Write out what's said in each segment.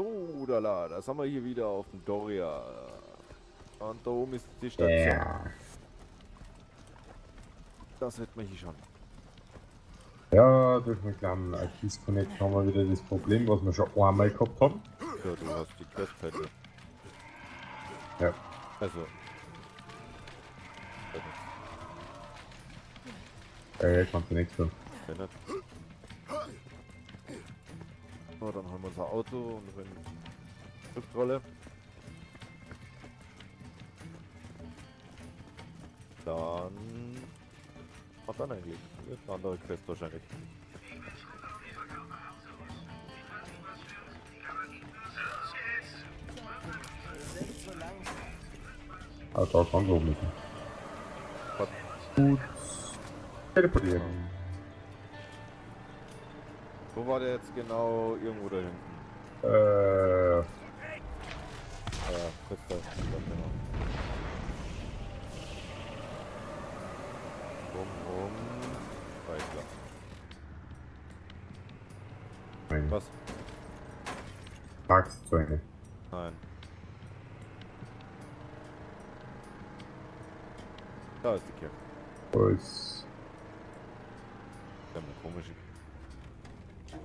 So, da, la, da sind wir hier wieder auf dem Doria. Und da oben ist die Station. Ja. Das hätten wir hier schon. Ja, durch einen kleinen IT-Connect haben wir wieder das Problem, was wir schon einmal gehabt haben. Ja, du hast die Questfälle. Ja. Also. Äh, du nichts tun. Wenn So, dann haben wir unser Auto und wenn Rückrolle. Dann. Was dann eigentlich? Eine andere Quest wahrscheinlich. Ah, da kann so müssen. Was? Gut. Teleportieren. Wo war der jetzt genau? Irgendwo da hinten. Äh, Ja, kurz da. Genau. Rum, rum. Weiter. Was? Ende. Nein. Da ist die Kirche. Was? Wir haben eine komische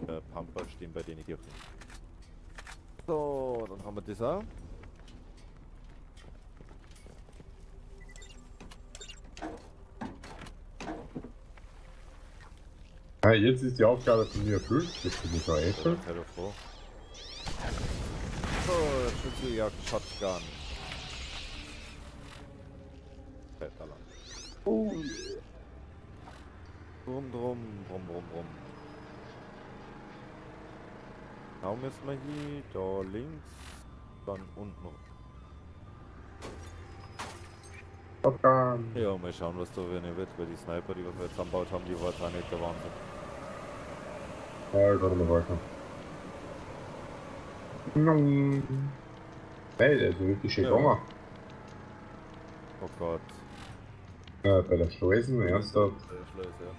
äh, Pampa stehen bei denen Kirchen. So, dann haben wir das auch. Ja, jetzt ist die Aufgabe von mir erfüllt. Das bin ich auch So, erfüllt. seid ihr froh. So, Schlüsseljagd Shotgun. Fällt da lang. Drum, drum, drum, drum, müssen wir hier, da links, dann unten. Shotgun. Ja, mal schauen, was da werden wird, weil die Sniper, die wir jetzt angebaut haben, die war jetzt auch nicht der Wahnsinn. Ja, ich warte mal weiter. Hey, der ist wirklich schön Ja. gegangen. Oh Gott. Ja, bei der Schleusen, ernsthaft. Der Schleus, ja.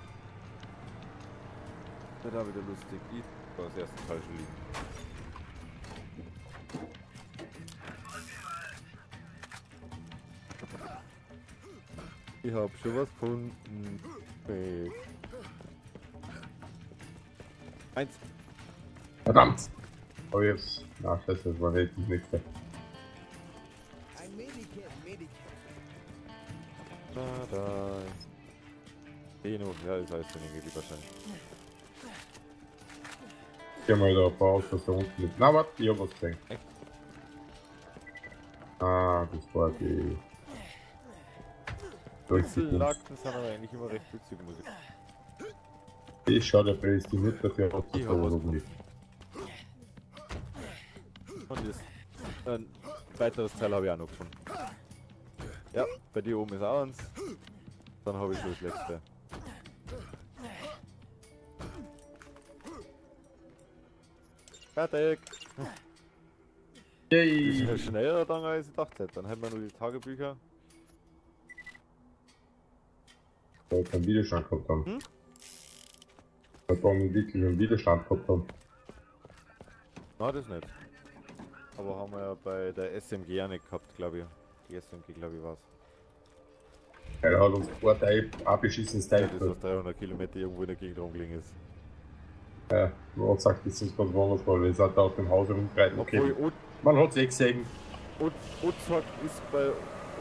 Das war wieder lustig. Ich das erste falsche liegen. Ich hab schon was gefunden. Hey. Eins. Verdammt! Oh, jetzt. Na, scheiße, das war jetzt das nächste. Ein Medikit, Medikit. Da, da. Deno, ja, das heißt dann irgendwie wahrscheinlich. Geh mal da ein paar Autos da unten mit. Na, warte, ich hab was gesehen. Ah, das war die. Durchsetzung. Lagten sind aber eigentlich immer recht witzige Musik. Ich schau, der ist die Mutter für Autos Ich da hab was oben. gefunden. Und das ein weiteres Teil habe ich auch noch gefunden. Ja, bei dir oben ist auch eins. Dann habe ich schon das letzte. Fertig! Yay! Ist ja schneller dann als ich dachte. Dann hätten wir nur die Tagebücher. Da hat einen Widerstand gehabt haben. Hm? Da hat einen wirklich einen Widerstand gehabt haben. Na, das nicht. Aber haben wir ja bei der SMG auch nicht gehabt, glaube ich. Die SMG, glaube ich, war's. Ja, der hat uns paar Teil abgeschissenes Ja, Teil das gehabt. aus 300 Kilometer irgendwo in der Gegend rumgelegen ist. Ja, man hat gesagt, das ist ganz woanders, weil wir sind da auf dem Haus rumgereitet. Okay, Obwohl, man hat es eh gesehen. Ozark ist bei,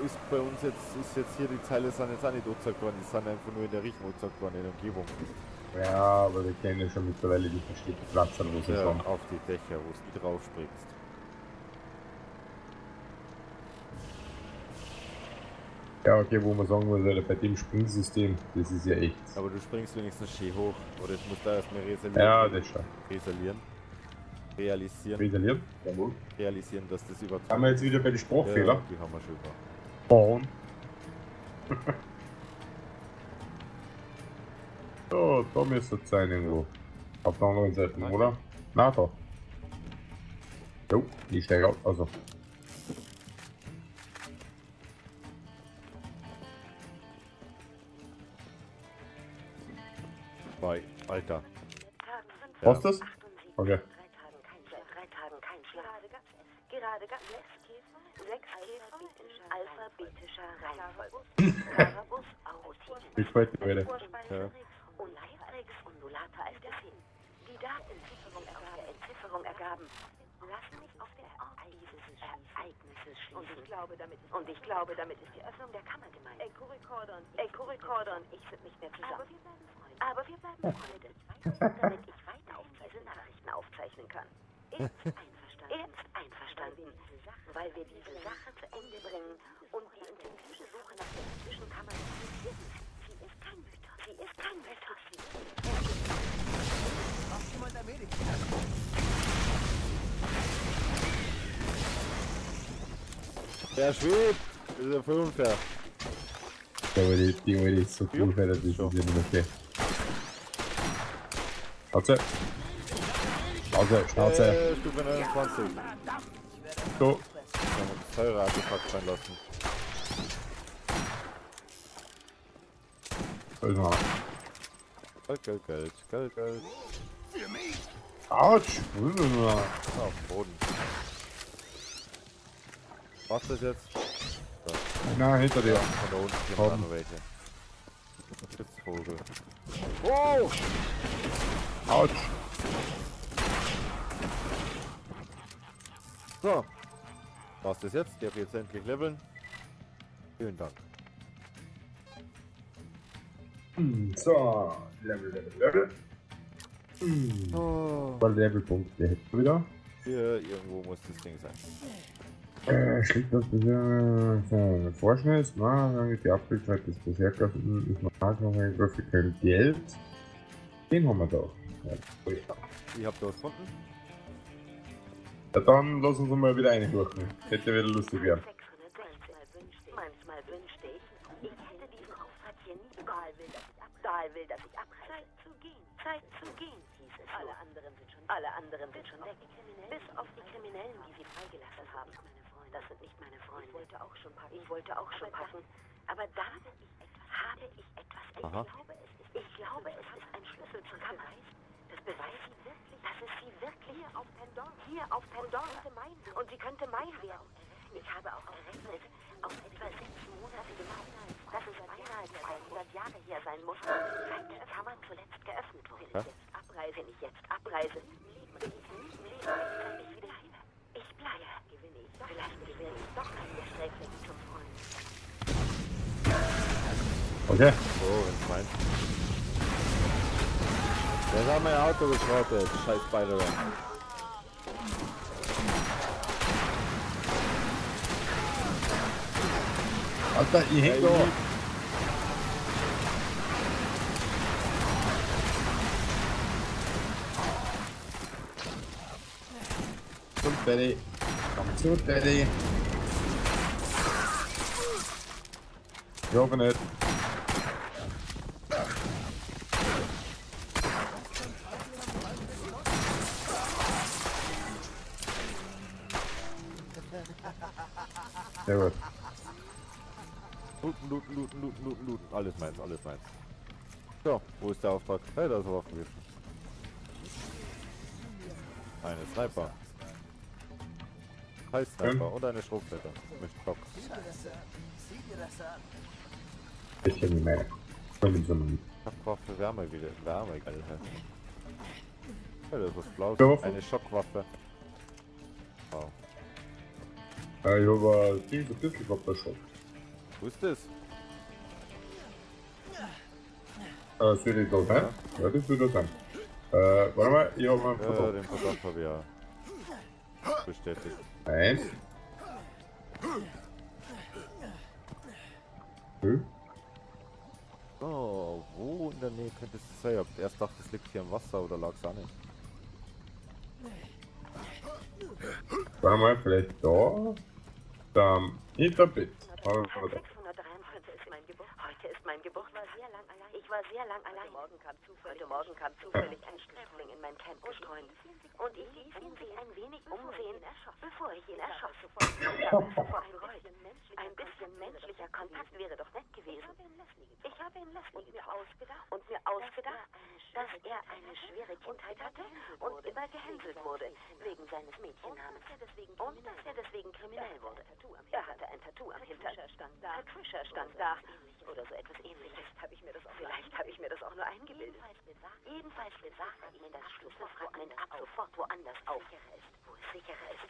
ist bei uns jetzt, ist jetzt hier, die Zeile sind jetzt auch nicht Ozark geworden, die sind einfach nur in der Richtung Ozark geworden, in der Umgebung. Ja, aber wir kennen ja schon mittlerweile die versteckten Platz, wo sie Ja, sind. auf die Dächer, wo du drauf springst. Ja, okay, wo man sagen muss, Alter, bei dem Springsystem, das ist ja echt. Aber du springst wenigstens schön hoch, oder jetzt musst du erstmal resalieren. Ja, das schon. Resalieren. Realisieren. Resaliert? Jawohl. Realisieren, dass das überhaupt. Haben wir jetzt wieder bei den ja, Sprachfehler? die haben wir schon über. Bauen. so, da müsste es sein irgendwo. Auf der anderen Seite, Nein. oder? Na, da. Jo, ich steige auf. Also, Käfer, alphabetischer Reihenfolge. Carabus aurotigen. Ich weiß nicht weiter. Ja. Die Datenzifferung der Entzifferung ergaben. Lassen mich auf der Ort dieses Ereignisses schließen. Und ich glaube, damit ist, und ich glaube, damit ist die Öffnung der Kammer gemeint. Echo-Recorder und, Echo-Recorder und ich sind nicht mehr zusammen. Aber wir bleiben Freunde. damit ich weiter auf diese Nachrichten aufzeichnen kann. Ist einverstanden. Er ist einverstanden, weil wir diese Sache zu Ende bringen und die intensive Suche nach der inzwischen Kammer infiziert ist. Sie ist kein Mythos. Sie ist kein Mythos. Sie ist Braucht jemand Der schwebt! Das ist ja voll unfair. Ja, weil die, die weil ich so cool wäre, das ist So. ja nicht okay. Schnauze. Schnauze, Schnauze. Äh, Stufe 29. So. Wir haben uns teure Artefakt sein lassen. So ist mal. Geld, Geld, Geld, Geld, Geld. Autsch. Auf dem Boden. Was ist das jetzt? Na, hinter dir. Von da unten sind Komm. da noch welche. Spitzvogel. Oh! Autsch. So. Was ist jetzt? Der jetzt endlich leveln. Vielen Dank. Hm, So. Level, Level, Level. Hm. Oh. Levelpunkte hätten wir wieder. Hier irgendwo muss das Ding sein. Äh, schlägt das bisher so Vorschnitt, na, dann geht die Abwesenheit des Berserkers und ist Maßnahme für kein Geld. Den haben wir doch. Ja. Ich hab da was gefunden. ja, dann lass uns mal wieder einhurchen. Hätte wieder lustig werden. 616. Manchmal wünschte ich, ich hätte diesen Auftrag hier nie Dahl will, dass ich ich abreise. Zeit zu gehen. Zeit zu gehen. Alle anderen sind schon Alle anderen sind schon weg. Bis auf die Kriminellen, die sie freigelassen haben. Das sind nicht meine Freunde. Ich wollte auch schon packen. Ich wollte auch schon packen. Aber da habe ich etwas. Ich Aha. glaube, es ist, ich glaube, es ist ein Schlüssel zur Kammer. Das beweist wirklich, dass es sie wirklich hier auf Pandora, hier auf Pandora und sie könnte mein werden. Ich habe auch gerechnet, auf etwa sechs Monate genau, dass es beinahe 200 Jahre her sein muss, seit die Kammern zuletzt geöffnet wurde. Jetzt abreise, wenn ich jetzt abreise, bin ich nicht Leben rechtzeitig wieder hier. Ich bleibe, gewinne ich doch, vielleicht gewinne ich doch einen der Sträflinge zum Freund. Okay. So, wenn's meint. Der hat mein Auto geschrottet. Scheiß Spider-Man. Alter, ich häng da. Daddy. Komm zu Daddy. Ich hoffe nicht. Sehr gut. Looten, looten, looten, looten, looten, looten. Alles meins, alles meins. So, wo ist der Auftrag? Hey, da ist er Waffen Eine Sniper. Heiß Sniper und eine Schrotflinte. Mit kenne die mehr. Mit so einem. Schockwaffe, Wärme wieder. Wärme, geil. Ja, das ist Waffe. Eine Schockwaffe. Wow. Ja, ich habe für Distelkopter schon. Wo ist das? Äh, das wird das sein? Ja, das wird sein. Äh, warte mal, ich habe mal Ja, Foto. den Verdacht habe ich ja bestätigt. Eins. Hm? Oh, wo in der Nähe könnte es sein? Ich hab erst gedacht, es liegt hier im Wasser oder lag es auch nicht. Warte mal, vielleicht da. Da hinter warte. 653 ist mein Geburt. Heute ist mein Geburtstag. Ich war sehr lang allein. Heute Morgen kam zufällig ein Sträfling in mein Camp gestreunt. Und ich ließ ihn sich ein wenig umsehen, bevor ich ihn erschoss. Ein bisschen menschlicher Kontakt wäre doch nett gewesen. Ich habe in Leslie getauft und mir ausgedacht, dass er eine schwere Kindheit hatte und immer gehänselt wurde, wegen seines Mädchennamens. Und dass er deswegen kriminell wurde. Er hatte ein Tattoo am Hintern. Patricia stand da. Oder so etwas ähnliches. Vielleicht habe ich mir das auch nur eingebildet. Jedenfalls besagt er ihm das Schlüsselfragment ab sofort woanders auf. Wo es sicherer ist.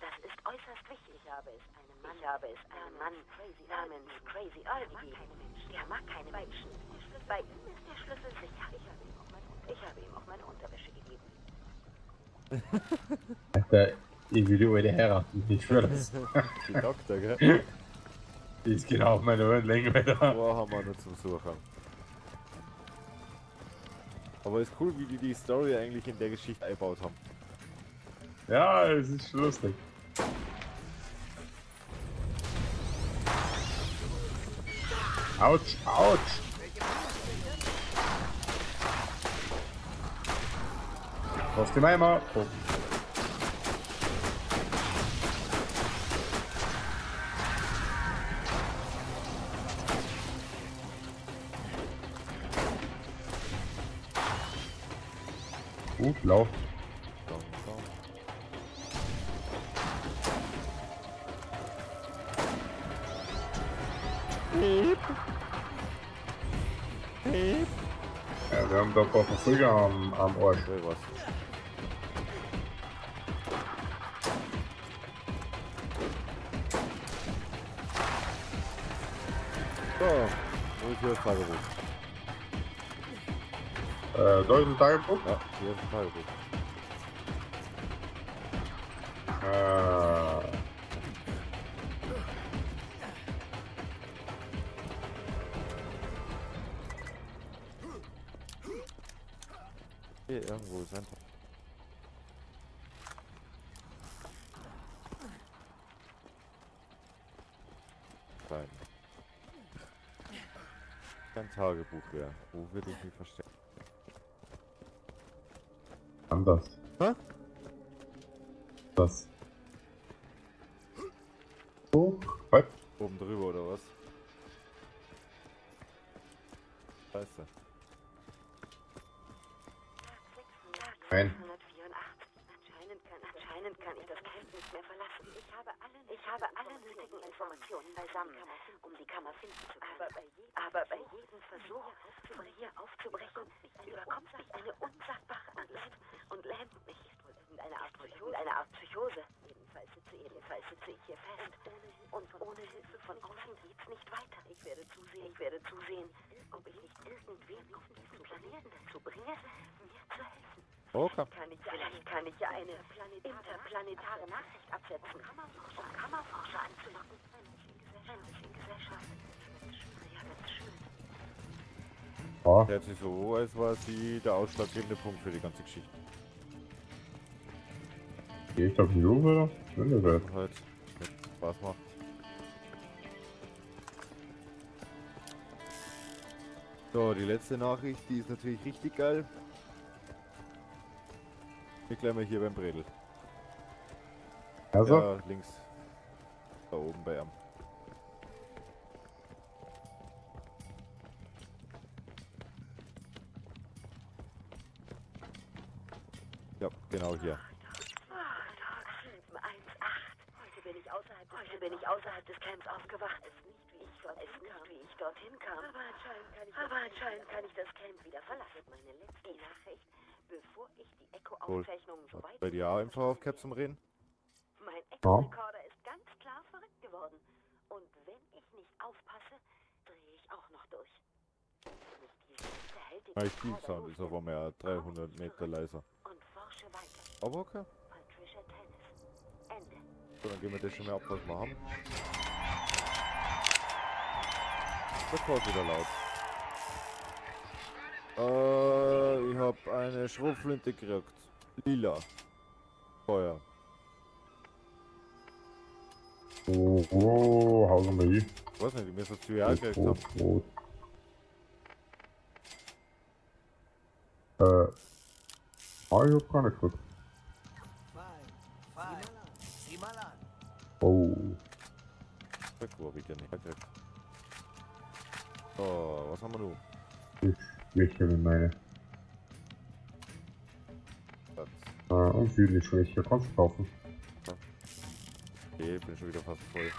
Das ist äußerst wichtig. Ich habe es einem Mann, ich habe es einem Mann namens Crazy Earl gegeben. Der mag keine Menschen. Bei ihm ist der Schlüssel sicher. Ich habe ihm auch meine Unterwäsche gegeben. Alter, ich will die alte heiraten, ich schwöre das. Die Doktor, gell? Die ist genau auf meine Wellenlänge da. Wo haben wir noch zum Suchen? Aber ist cool, wie die die Story eigentlich in der Geschichte eingebaut haben. Ja, es ist lustig. Autsch, autsch! Auf den Eimer! Oh. Ein Verfolger am, am Arsch. So was. So, wo ist hier das Tagebuch? Äh, da ist ein Tagebuch. Ja, hier ist das Tagebuch. Äh, Hier irgendwo ist ein. Kein Tagebuch mehr. Wo wird ich mich verstecken? anders. Hä? Das. Habe alle, ich habe alle nötigen Informationen beisammen, um die Kammer finden zu können. Aber bei, je, aber bei jedem Versuch, von hier aufzubrechen, überkommt mich eine unsagbare Angst und lähmt mich. Irgendeine Art Psychose. Eine Art Psychose. Jedenfalls sitze, jedenfalls sitze ich hier fest. Und ohne Hilfe von außen geht's nicht weiter. Ich werde zusehen, ich werde zusehen, ob ich nicht irgendwen auf diesem Planeten dazu bringe, mir zu helfen. Okay. Kann ich, vielleicht kann ich ja eine interplanetare Nachricht absetzen, um Kammerforscher anzulocken. Ein bisschen Gesellschaft. Ja, das ist schön. Ja, Der hat sich so, als war sie der ausschlaggebende Punkt für die ganze Geschichte. geh ich auf die Lupe oder? Wenn das wird. Und halt Spaß macht. So, die letzte Nachricht, die ist natürlich richtig geil. Wir gleich mal hier beim Bredel. Also, Ja, links. Da oben bei ihm. Ja, genau hier. Tag 718. Heute bin ich außerhalb, ich des Camps aufgewacht. Es nicht, wie ich dorthin, es nicht, wie ich dorthin kam. Aber anscheinend kann ich, aber anscheinend kann ich das Camp wieder verlassen. Meine letzte Nachricht, bevor ich die Echo-Aufzeichnungen so weit Bei dir auch einfach auf Cap zum Reden? Mein Echo-Recorder ist ganz klar verrückt geworden. Und wenn ich nicht aufpasse, drehe ich auch noch durch. Ah, ich Recorder Sound ist aber mehr 300 Meter leiser. Und forsche weiter. Aber okay. Patricia Tennis. Ende. So, dann gehen wir das schon mal ab, was wir haben. Das war wieder laut. Äh, ich hab eine Schrotflinte gekriegt. Lila. Feuer. Oh, oh, hau mal hin. Ich weiß nicht, ich müsste zu ja gekriegt rot, haben. Rot. Äh. Ah, ich hab gar nicht gekriegt. Oh. Weg, wo hab ich denn nicht gekriegt? So, was haben wir nun? Ich schwäche mit meine. Äh, und viele Schwäche. Kannst du kaufen. Okay, bin schon wieder fast voll.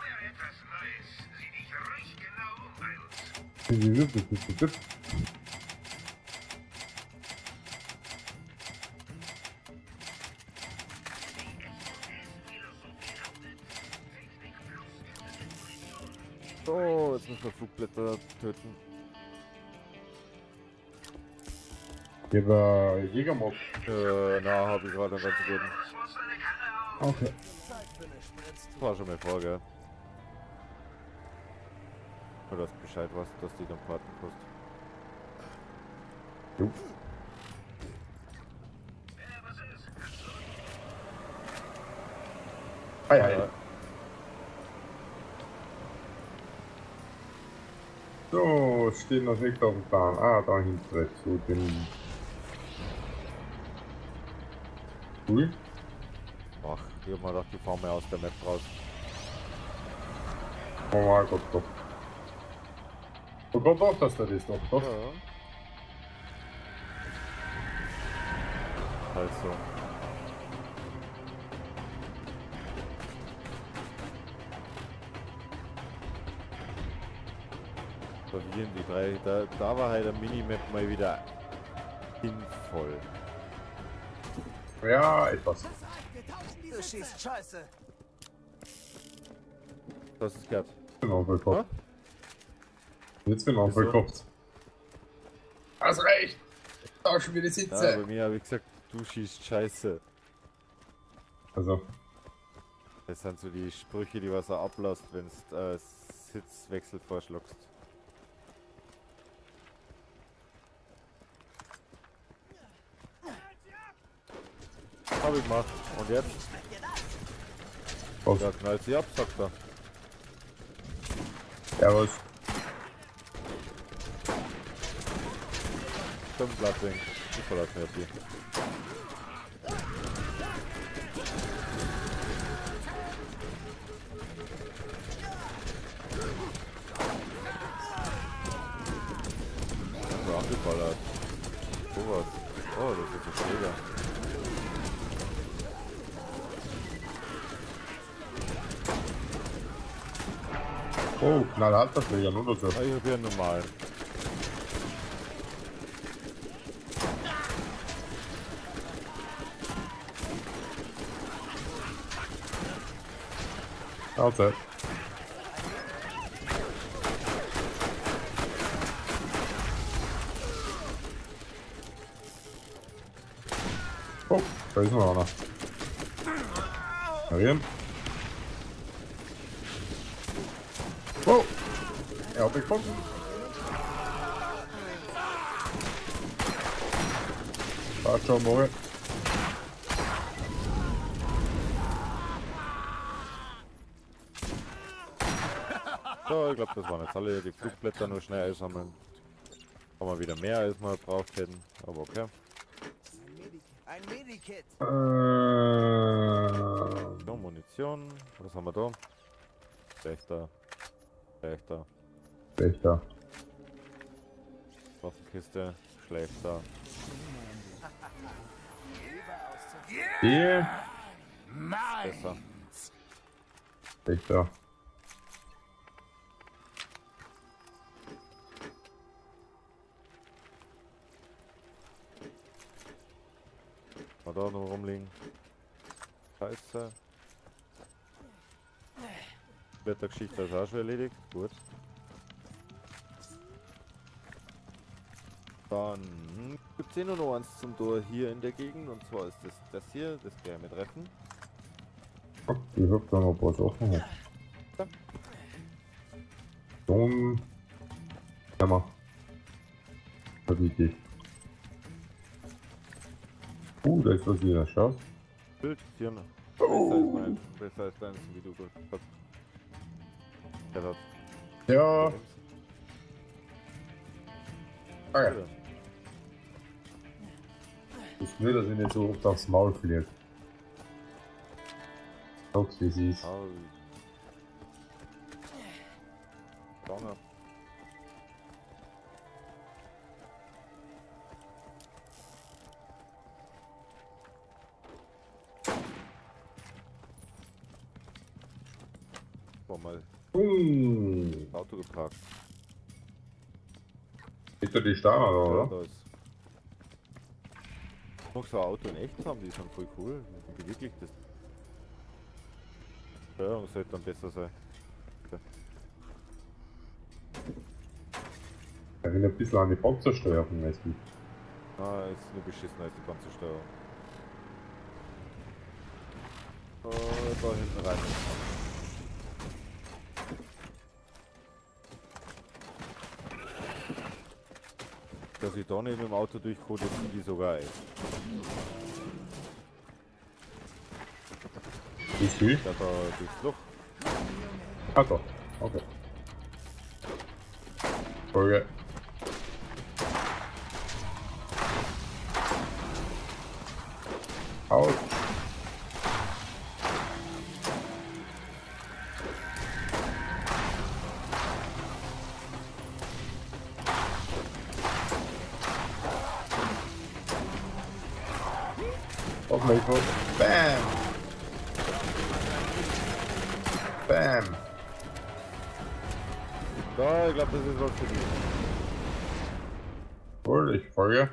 So, jetzt müssen wir Flugblätter töten. Über Jägermob. Äh, na, hab ich gerade einen ganz guten. Okay. Das war schon mal vor, gell? Nur dass du Bescheid weißt, dass die dann Paten kostet. Jo. Ei, ei. Äh, So, es steht noch nicht auf dem Plan. Ah, da hinten rechts, so den. Cool. Ach, ich hab mal gedacht, die fahren wir aus der Map raus. Oh mein Gott, doch. Oh Gott, doch, dass da das doch. doch. Ja. Also. Verwirren die drei. Da, da war halt der Minimap mal wieder sinnvoll. Ja, etwas. Du schießt Scheiße. Das ist gehört. Bin auch Ja? Jetzt bin ich auch bekommen. Das reicht. Tauschen wir die Ja, Sitze. bei mir habe ich gesagt, du schießt Scheiße. Also, Das sind so die Sprüche, die was er ablässt, wenn du äh, Sitzwechsel vorschlagst. Hab ich gemacht. Und jetzt? was? Ja, knallt sie ab, sagt er. Was? Stimmt, Blattwing. Ich verlasse mir die. So abgeballert. Sowas. Oh, das ist ein Schläger. Oh, knallharter Schläger, nur so. Ah, ich hab hier einen normalen. Outside. Oh, da ist noch einer. Marian. Oh! Gefunden. Passt schon, Moritz. So, ich glaube, das waren jetzt alle die Flugblätter nur schnell einsammeln. Haben wir wieder mehr, als wir braucht hätten. Aber okay. Ein Medikit. Äh, So, Munition. Was haben wir da? Schlechter. Schlechter. Schlechter. Waffenkiste. Schlechter. Die, Besser. schlechter. Mal da noch rumliegen. Scheiße. Blättergeschichte ist auch schon erledigt. Gut. Dann gibt es eh nur noch eins zum Tor hier in der Gegend und zwar ist das das hier, das geheime Treffen. Oh, ich hab da noch paar Sachen. Ja. Dann. Hammer. Idee. Uh, da ist was wieder. Schau. Bild 4. Besser ist mein, besser ist deins, wie du gut hast. Ja. Ja. Ist nur, dass ich nicht so oft aufs Maul fliege. Sag's wie es ist. Lange. Mal das Auto geparkt. Hinter die Ja, oder? da mag so ein Auto in echt haben, die sind voll cool. Wie beweglich das. Steuerung sollte dann besser sein. Ich bin ein bisschen an die Panzersteuerung, du. Ah, ist nur beschissen als die ganze Steuerung. Oh, da hinten rein. Dass ich da nicht mit dem Auto durchkomme, das finde ich sogar ey. Ist du? Ja, da durchs Loch. Ah, da. Okay. Folge. Aus. Auf mein Gott. Bam! Bam! Da, ich glaube, das ist was für dich. Cool, ich folge.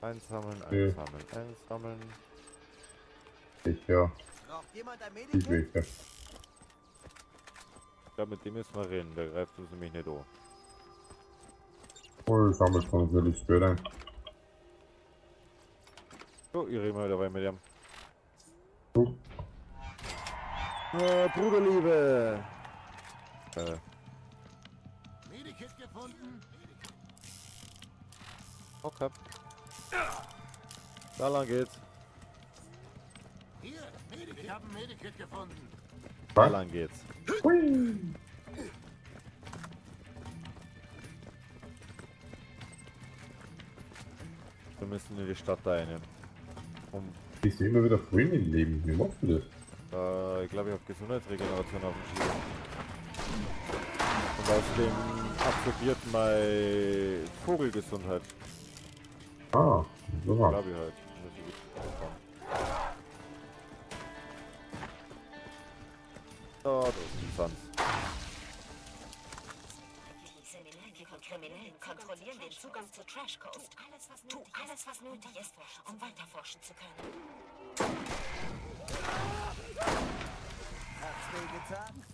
Einsammeln, Ja. einsammeln, einsammeln. Ich ja, Braucht jemand ein ich will. Ich glaube, mit dem müssen wir reden, der greift uns nämlich nicht an. Oh, schon natürlich später. So, mal dabei mit dem. Du, Äh, Bruderliebe! Äh, Medikit gefunden? okay. Da lang geht's. Hier, Medikit. Ich habe ein Medikit gefunden. Da lang geht's. Hui. Müssen in die Stadt rein. Um, Bist du immer wieder vorhin im Leben? Wie machst du das? äh, ich glaube, ich habe Gesundheitsregeneration auf dem Schirm. Und außerdem absorbiert meine Vogelgesundheit. Ah, so. Glaube ich halt. Zugang zur Trash Coast. Tu alles, was nötig ist, um weiterforschen zu können. Hat's wehgetan?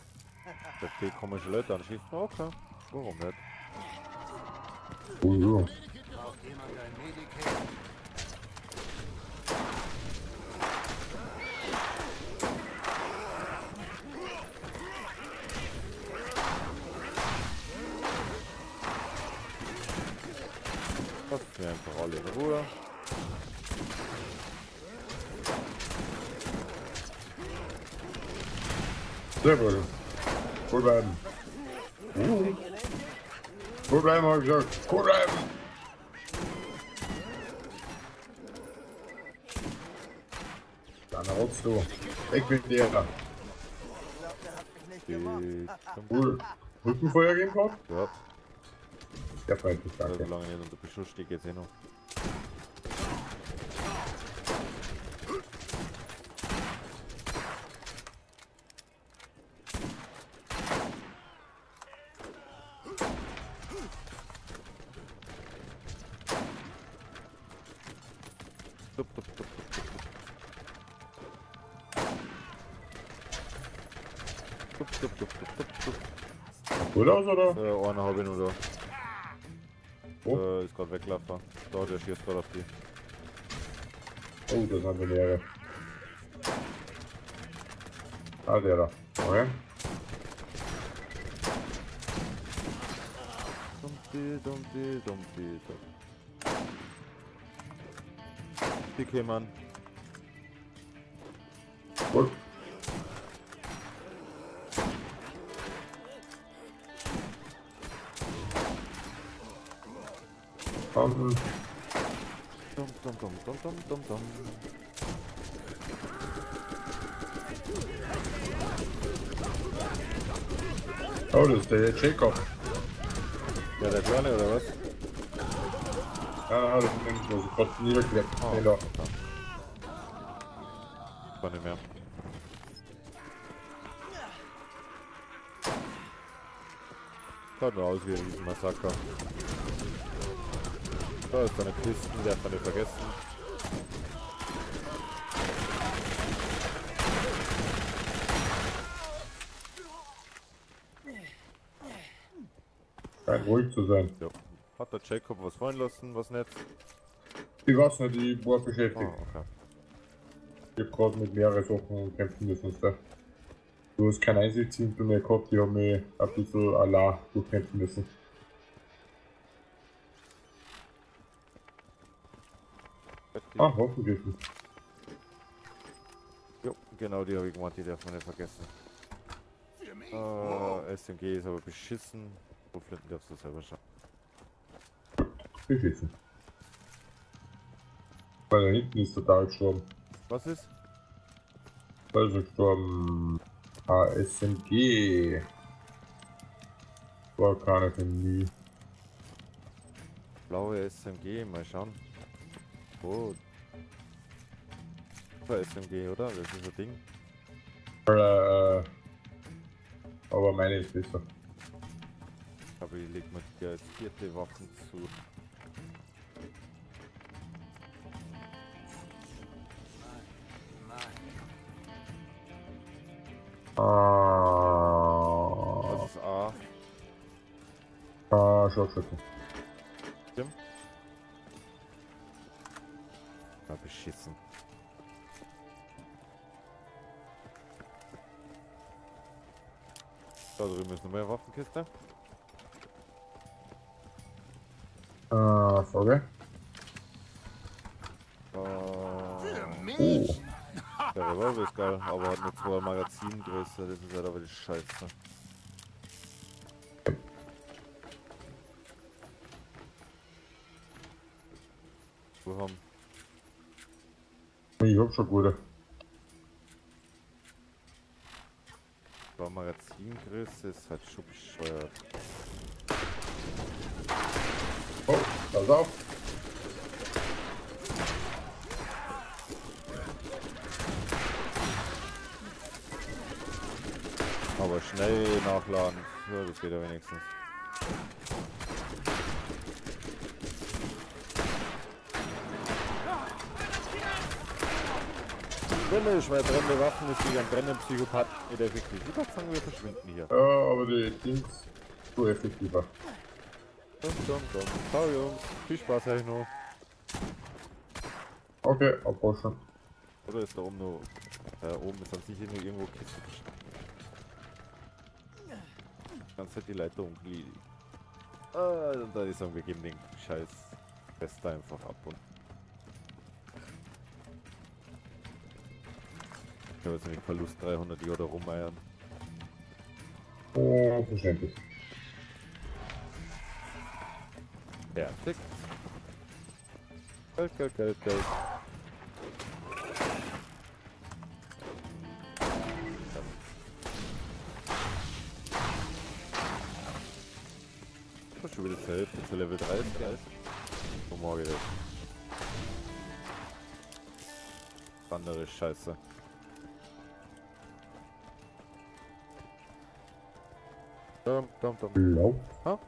Da steht komische Leute an. Schießt okay. Warum nicht? Oh, ja. Braucht jemand ein Medikit? Lassen wir einfach alle in Ruhe. Sehr gut. Cool bleiben. Uh. Cool bleiben, hab ich gesagt. Cool bleiben. Dann rotzt du. Weg mit dir. Die Cool. Rückenfeuer geben kann? ja, Ja, freundlich, so danke. lange nicht unter Beschuss steht geht's eh noch. Tup, tup, tup, tup, tup. Tup, tup, tup, tup, tup, tup. Gut aus, oder? Äh, eine habe ich nur da. Oh. Äh, ist gerade weggelaufen. Da, der schießt gerade auf die. Oh, das haben wir leere. Ah, der da. Okay. Dumpty, dumpty, dumpty, dumpty. Die kämen. Dum, dum, dum. Oh, das ist der Jacob. Ja, der Kleine oder was? Ja, das ist nämlich, was ich gerade niedergelegt Oh, habe. da. War nicht mehr. Schaut nur aus wie ein Riesenmassaker. Da ist eine Kisten, der hat man nicht vergessen. Scheint ruhig zu sein. So. Hat der Jacob was fallen lassen, was nicht? Ich weiß nicht, ich war beschäftigt. Oh, okay. Ich hab gerade mit mehreren Sachen kämpfen müssen. und so. Du hast kein Einsicht hinter mir gehabt, ich hab mich ein bisschen allein durchkämpfen müssen. Ah, Waffengriffen. Jo, genau die habe ich gemacht, die darf man nicht vergessen. Äh, SMG ist aber beschissen. Wo Flinten darfst du selber schauen. Beschissen. Weil da hinten ist total gestorben. Was ist? Da ist gestorben. Ah, SMG. War keine mich. Blaue SMG, mal schauen. Oh. Super SMG, oder? Das ist ein Ding. Äh, aber meine ist besser. Aber ich leg mir die als vierte Waffen zu. Ah, Das ist A. ah Scharfschütze. Stimmt. Ja, beschissen. Da drüben ist noch mehr Waffenkiste. Ah, Frage. Äh, Oh, der Revolver ist geil, aber hat nur zwei Magazingröße, das ist halt aber die Scheiße. Wir haben ich hab schon gute. zwei Magazingröße, ist halt schon bescheuert. Oh, pass auf. Aber schnell nachladen, ja, das geht ja wenigstens. Brille, schwer brennende Waffen ist wie ein brennender Psychopath mit effektiv. Sagen, wir verschwinden hier. Ja, aber die Dings so effektiver. Dum, dum, dum. Ciao Jungs, viel Spaß euch noch. Okay, abwaschen. Oder ist da oben nur... Da oben ist an sich hier nur irgendwo Kiste. Ganz halt die Leiter umgliedern. Ah, und da ist wir geben den scheiß Bester einfach ab und... Ich habe jetzt nämlich Verlust 300 Jahre rumeiern. Oh, verständlich. Perfekt. Geld, Geld, Geld, Geld. Oh, schon wieder zur Hälfte zu Level 3 ist geil. Oh, morgen jetzt. Andere Scheiße. Dum, dum, dum. Lauf. Ha?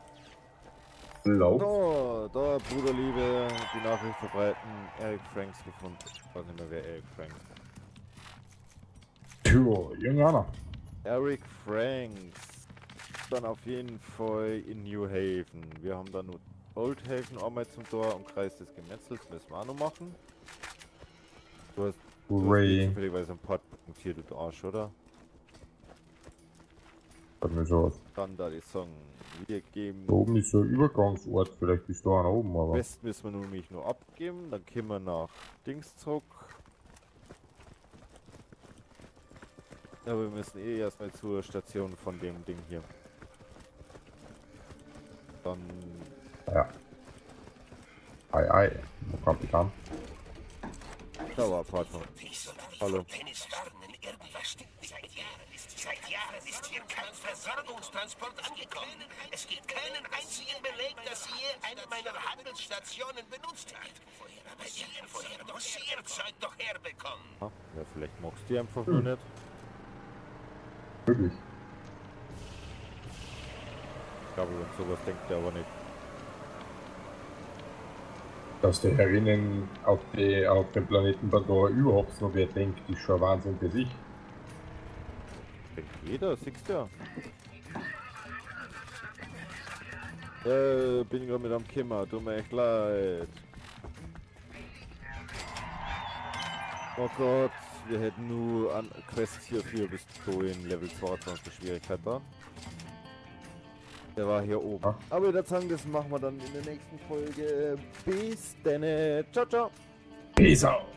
Lauf. Da, da, Bruderliebe, die Nachricht verbreiten. Eric Franks gefunden. Ich weiß nicht mehr, wer Eric Franks. Tja, irgendeiner. Eric Franks. Dann auf jeden Fall in New Haven. Wir haben dann nur Old Haven einmal zum Tor und Kreis des Gemetzels. Müssen wir auch noch machen. Du hast, Ray. zufälligerweise ein Portpunkt hier, du Arsch, oder? Hat mir sowas. Dann da die Song. Wir geben Da oben ist so ein Übergangsort, vielleicht ist da oben, aber. West müssen wir nämlich nur abgeben, dann können wir nach Dings zurück. Aber wir müssen eh erstmal zur Station von dem Ding hier. Dann Ja. Ei, ei, Kapitän. Da war Partner. Hallo. Hier kein Versorgungstransport angekommen. Es gibt keinen einzigen Beleg, dass je eine meiner Handelsstationen benutzt hat. Woher aber woher muss ihr Zeug doch herbekommen? Ah, Ja, vielleicht magst du die einfach nur nicht. Wirklich. Ich glaube, wenn sowas denkt der aber nicht. Dass der herinnen auf, die, auf dem Planeten Pandora überhaupt noch wer denkt, ist schon ein Wahnsinn für sich. Denkt jeder, siehst du ja. Äh, bin gerade mit am Kimmer, tut mir echt leid. Oh Gott, wir hätten nur an Quest hier 4 bis dahin Level 22 Schwierigkeit da. Der war hier oben. Ah. Aber ich würde sagen, das machen wir dann in der nächsten Folge. Bis dann. Ciao, ciao. Peace out.